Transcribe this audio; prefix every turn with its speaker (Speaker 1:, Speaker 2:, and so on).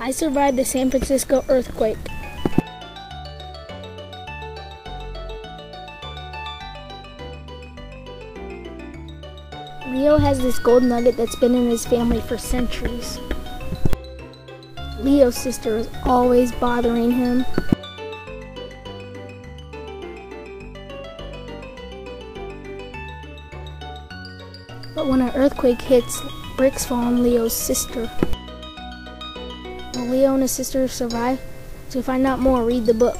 Speaker 1: I survived the San Francisco earthquake. Leo has this gold nugget that's been in his family for centuries. Leo's sister is always bothering him. But when an earthquake hits, bricks fall on Leo's sister. Will Leo and his sister survive? To find out more, read the book.